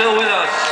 still with us.